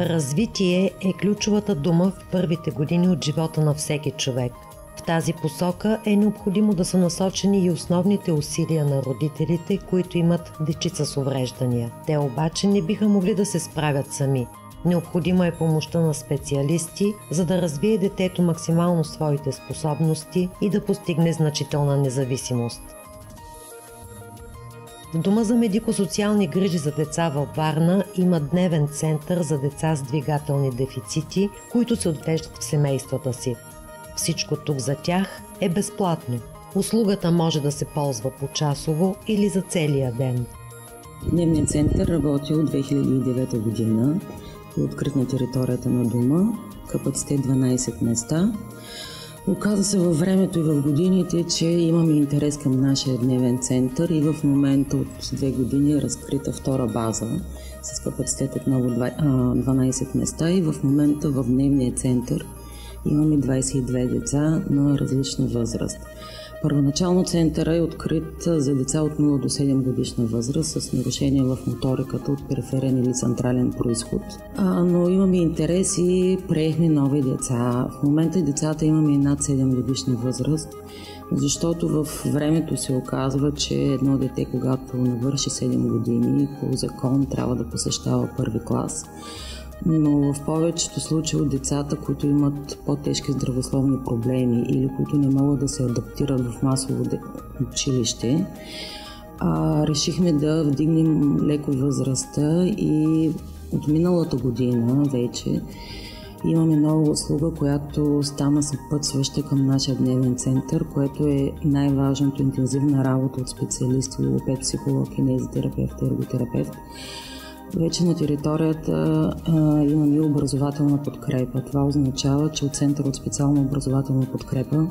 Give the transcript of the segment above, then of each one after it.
Развитие е ключовата дума в първите години от живота на всеки човек. В тази посока е необходимо да са насочени и основните усилия на родителите, които имат дечица с увреждания. Те обаче не биха могли да се справят сами. Необходима е помощта на специалисти, за да развие детето максимално своите способности и да постигне значителна независимост. В Дома за медико-социални грижи за деца във Варна има дневен център за деца с двигателни дефицити, които се отвеждат в семействата си. Всичко тук за тях е безплатно. Услугата може да се ползва по-часово или за целия ден. Дневният център работи от 2009 година. Е открит на територията на дома. Капацитет 12 места. Оказа се във времето и в годините, че имаме интерес към нашия дневен център и в момента от две години е разкрита втора база с капацитет отново 12 места и в момента в дневния център имаме 22 деца на различна възраст. Първоначално центъра е открит за деца от 0 до 7 годишна възраст с нарушения в моториката от периферен или централен происход. А, но имаме интерес и приехме нови деца. В момента децата имаме и над 7 годишна възраст, защото в времето се оказва, че едно дете, когато навърши 7 години, по закон трябва да посещава първи клас но в повечето случаи от децата, които имат по-тежки здравословни проблеми или които не могат да се адаптират в масово училище, а, решихме да вдигнем леко възрастта и от миналата година вече имаме нова услуга, която стана съпътстваща към нашия дневен център, което е най-важното интензивна работа от специалисти, логопед, психолог, кинезитерапевт, ерготерапевт вече на територията а, имаме и образователна подкрепа. Това означава, че от Център от специална образователна подкрепа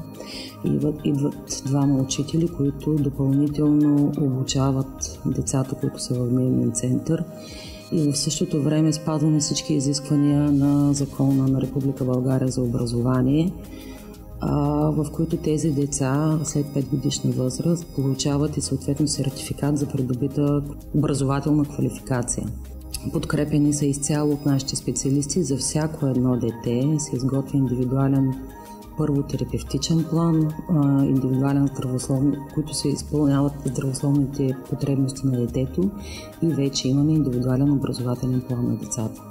идват, идват двама учители, които допълнително обучават децата, които са в дневния център и в същото време спазваме всички изисквания на закона на Република България за образование, в които тези деца след 5 годишна възраст получават и съответно сертификат за придобита образователна квалификация. Подкрепени са изцяло от нашите специалисти за всяко едно дете. Се изготвя индивидуален първо терапевтичен план, индивидуален здравословни, които се изпълняват здравословните потребности на детето и вече имаме индивидуален образователен план на децата.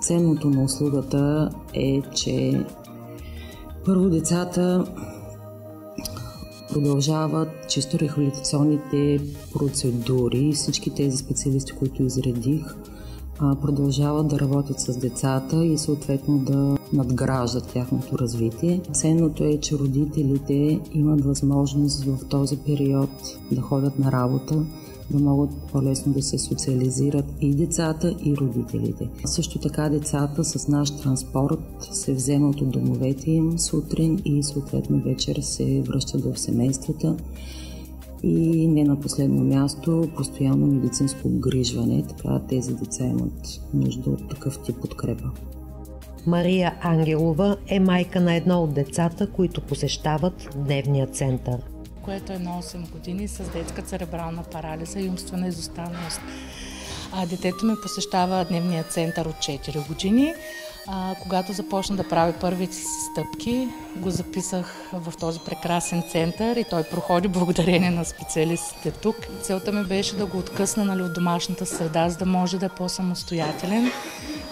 Ценното на услугата е, че първо децата продължават чисто рехабилитационните процедури. Всички тези специалисти, които изредих, продължават да работят с децата и съответно да надграждат тяхното развитие. Ценното е, че родителите имат възможност в този период да ходят на работа, да могат по-лесно да се социализират и децата, и родителите. Също така децата с наш транспорт се вземат от домовете им сутрин и съответно вечер се връщат в семействата. И не на последно място, постоянно медицинско обгрижване, така тези деца имат нужда от такъв тип подкрепа. Мария Ангелова е майка на едно от децата, които посещават дневния център което е на 8 години с детска церебрална парализа и умствена изостаналост. А, детето ми посещава дневния център от 4 години. А, когато започна да прави първите си стъпки, го записах в този прекрасен център и той проходи благодарение на специалистите тук. Целта ми беше да го откъсна нали, от домашната среда, за да може да е по-самостоятелен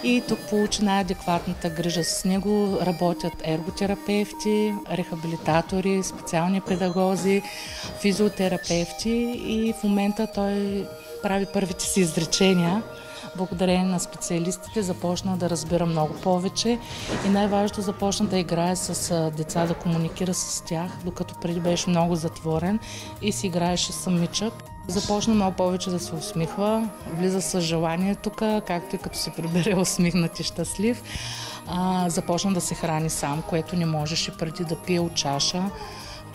и тук получи най-адекватната грижа. С него работят ерготерапевти, рехабилитатори, специални педагози, физиотерапевти и в момента той прави първите си изречения. Благодарение на специалистите започна да разбира много повече и най-важното започна да играе с деца, да комуникира с тях, докато преди беше много затворен и си играеше самичък. Започна много повече да се усмихва, влиза с желание тук, както и като се прибере усмихнат и щастлив. А, започна да се храни сам, което не можеше преди да пие от чаша.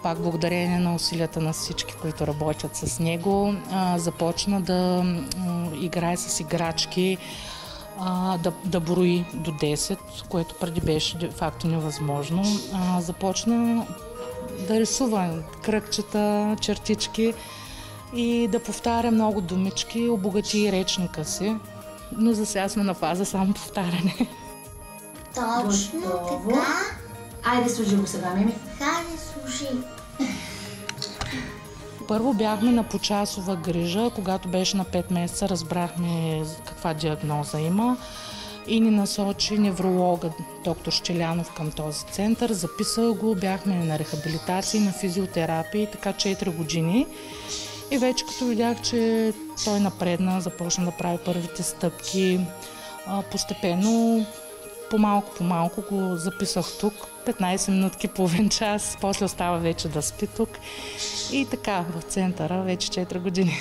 Пак благодарение на усилията на всички, които работят с него, а, започна да а, играе с играчки, а, да, да брои до 10, което преди беше факто невъзможно. А, започна да рисува кръгчета, чертички и да повтаря много думички, обогати речника си. но за сега сме на фаза само повтаряне. Точно Готово. така. Айде, служи го сега, Мими. Хайде, служи. Първо бяхме на почасова грижа, когато беше на 5 месеца, разбрахме каква диагноза има и ни насочи невролога доктор Щелянов към този център. Записал го, бяхме на рехабилитации, на физиотерапии, така 4 години. И вече като видях, че той напредна, започна да прави първите стъпки, постепенно, по-малко по малко го записах тук. 15 минутки, половин час, после остава вече да спи тук. И така, в центъра вече 4 години.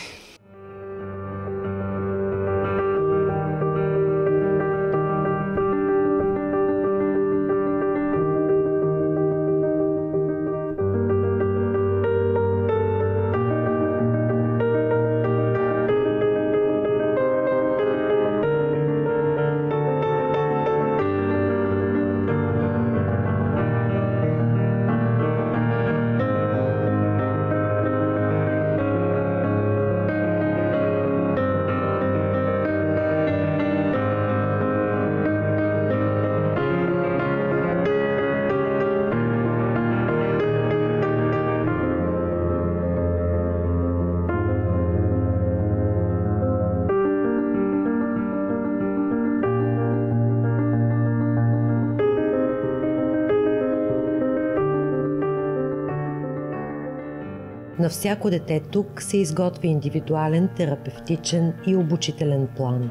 На всяко дете тук се изготвя индивидуален, терапевтичен и обучителен план.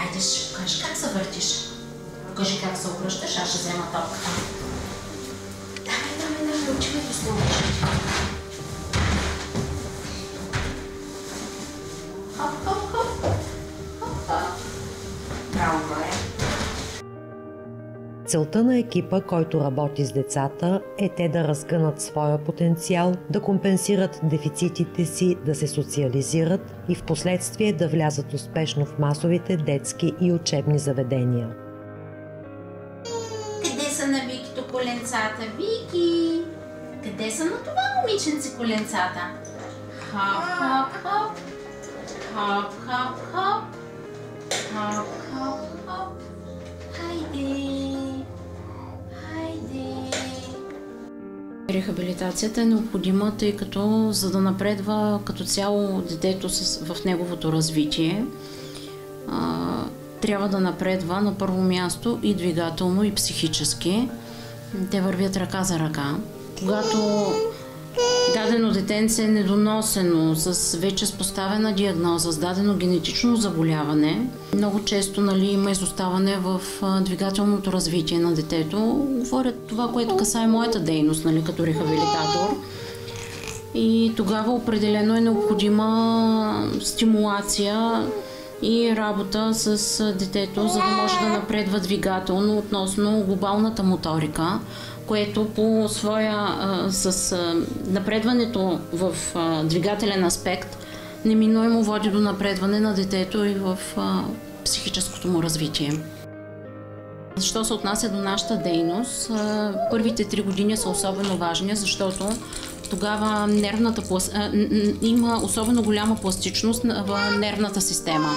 Айде, ще покажеш как се въртиш. Покажи как се обръщаш, аз ще взема топката. Давай, давай, давай, учи ме да Целта на екипа, който работи с децата, е те да разгънат своя потенциал, да компенсират дефицитите си, да се социализират и в последствие да влязат успешно в масовите детски и учебни заведения. Къде са на Викито коленцата? Вики! Къде са на това момиченце коленцата? Хоп, хоп, хоп. Хоп, хоп, хоп. Хоп, хоп, хоп. Рехабилитацията е необходима, тъй като за да напредва като цяло детето в неговото развитие, трябва да напредва на първо място и двигателно, и психически. Те вървят ръка за ръка. Когато дадено детенце е недоносено, с вече с поставена диагноза, с дадено генетично заболяване, много често нали, има изоставане в двигателното развитие на детето. Говоря това, което касае моята дейност нали, като рехабилитатор. И тогава определено е необходима стимулация и работа с детето, за да може да напредва двигателно относно глобалната моторика, което по своя а, с а, напредването в а, двигателен аспект неминуемо води до напредване на детето и в а, психическото му развитие. Що се отнася до нашата дейност, а, първите три години са особено важни, защото тогава нервната а, има особено голяма пластичност в нервната система.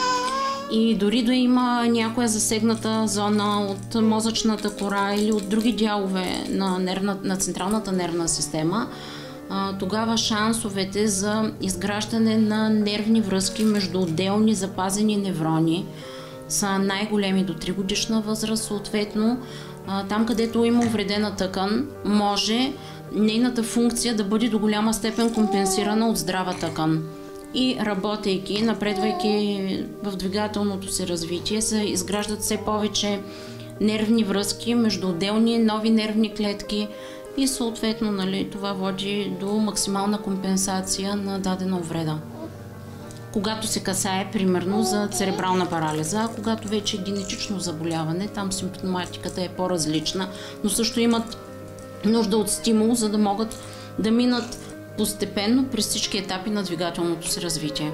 И дори да има някоя засегната зона от мозъчната кора или от други дялове на, нервна, на централната нервна система, тогава шансовете за изграждане на нервни връзки между отделни запазени неврони са най-големи до 3 годишна възраст, съответно там където има увредена тъкан, може нейната функция да бъде до голяма степен компенсирана от здрава тъкан. И работейки, напредвайки в двигателното си развитие, се изграждат все повече нервни връзки между отделни нови нервни клетки и съответно нали, това води до максимална компенсация на дадена увреда. Когато се касае примерно за церебрална парализа, а когато вече е генетично заболяване, там симптоматиката е по-различна, но също имат нужда от стимул, за да могат да минат постепенно през всички етапи на двигателното си развитие.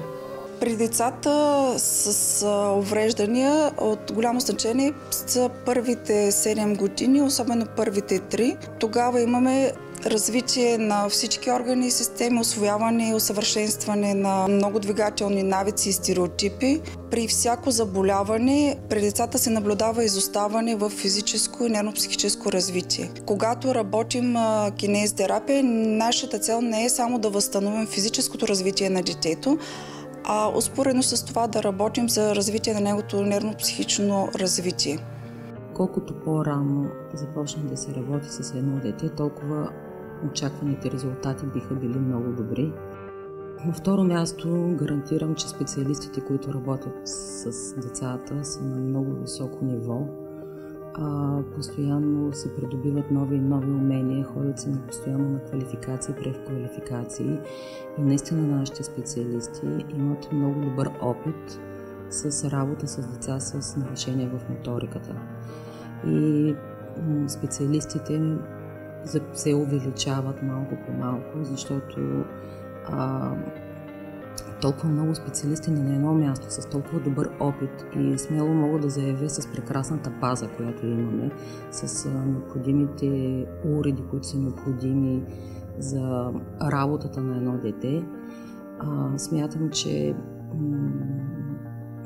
При децата с увреждания от голямо значение са първите 7 години, особено първите 3. Тогава имаме развитие на всички органи и системи, освояване и усъвършенстване на много двигателни навици и стереотипи. При всяко заболяване при децата се наблюдава изоставане в физическо и нервно-психическо развитие. Когато работим кинезитерапия, нашата цел не е само да възстановим физическото развитие на детето, а успоредно с това да работим за развитие на неговото нервно-психично развитие. Колкото по-рано започне да се работи с едно дете, толкова очакваните резултати биха били много добри. На второ място гарантирам, че специалистите, които работят с децата, са на много високо ниво. А, постоянно се придобиват нови и нови умения, ходят се на постоянно на квалификации, преквалификации и наистина нашите специалисти имат много добър опит с работа с деца с нарушения в моториката. И специалистите се увеличават малко по малко, защото а, толкова много специалисти на едно място, с толкова добър опит и смело мога да заявя с прекрасната база, която имаме, с необходимите уреди, които са необходими за работата на едно дете, а, смятам, че м-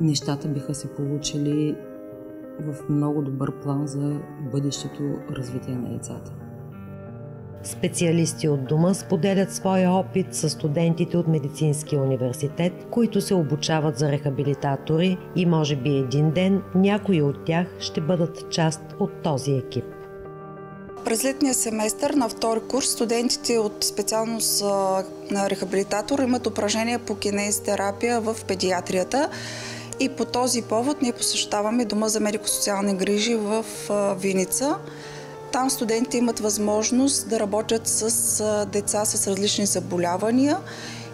нещата биха се получили в много добър план за бъдещето развитие на децата. Специалисти от дома споделят своя опит с студентите от Медицинския университет, които се обучават за рехабилитатори и може би един ден някои от тях ще бъдат част от този екип. През летния семестър на втори курс студентите от специалност на рехабилитатор имат упражнения по кинезитерапия в педиатрията. И по този повод ние посещаваме Дома за медико-социални грижи в Виница. Там студентите имат възможност да работят с деца с различни заболявания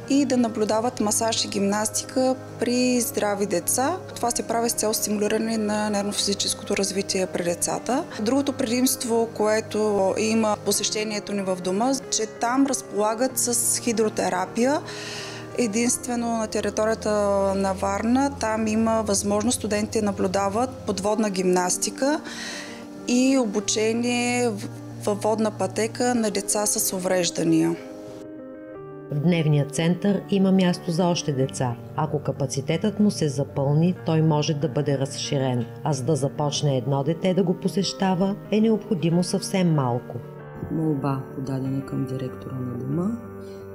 и да наблюдават масаж и гимнастика при здрави деца. Това се прави с цел стимулиране на нервно-физическото развитие при децата. Другото предимство, което има посещението ни в дома, че там разполагат с хидротерапия, единствено на територията на Варна. Там има възможност студентите наблюдават подводна гимнастика и обучение във водна пътека на деца с увреждания. В дневния център има място за още деца. Ако капацитетът му се запълни, той може да бъде разширен, а за да започне едно дете да го посещава, е необходимо съвсем малко. Молба подадена към директора на дома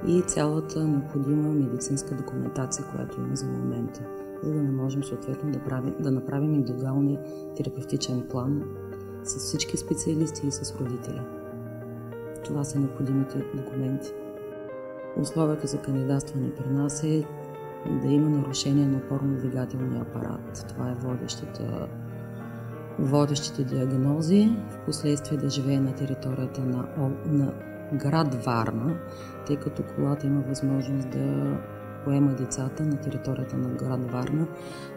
и цялата необходима медицинска документация, която има за момента, за да не можем съответно да, правим, да направим индивидуалния терапевтичен план с всички специалисти и с родителя. Това са необходимите документи. Условията за кандидатстване при нас е да има нарушение на опорно-двигателния апарат. Това е водещата, водещите диагнози. В последствие да живее на територията на, на град Варна, тъй като колата има възможност да поема децата на територията на град Варна.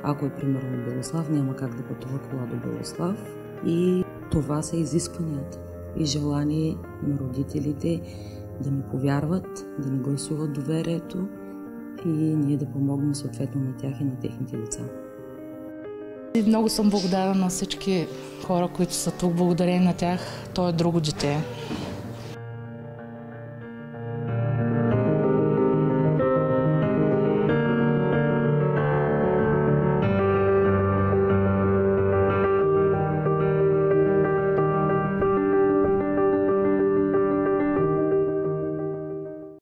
Ако е примерно Белослав, няма как да пътува кола до Белослав. И това са изискванията и желание на родителите да ни повярват, да ни гласуват доверието и ние да помогнем съответно на тях и на техните деца. Много съм благодарна на всички хора, които са тук. Благодарение на тях, то е друго дете.